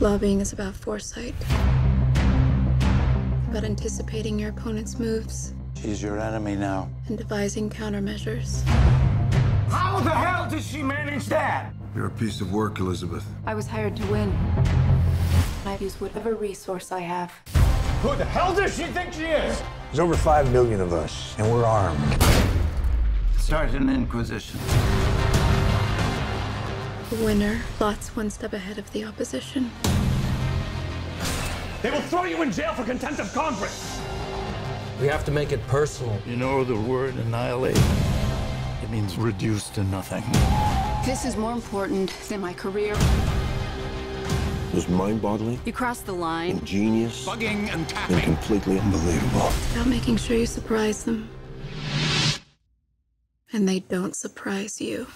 Lobbying is about foresight, about anticipating your opponent's moves She's your enemy now. and devising countermeasures. How the hell did she manage that? You're a piece of work, Elizabeth. I was hired to win. I've used whatever resource I have. Who the hell does she think she is? There's over five million of us, and we're armed. Start an inquisition. The winner plots one step ahead of the opposition. They will throw you in jail for contempt of Congress. We have to make it personal. You know the word annihilate? It means reduced to nothing. This is more important than my career. It was mind-boggling, You crossed the line. ingenious, Bugging and tapping. and completely unbelievable. About making sure you surprise them. And they don't surprise you.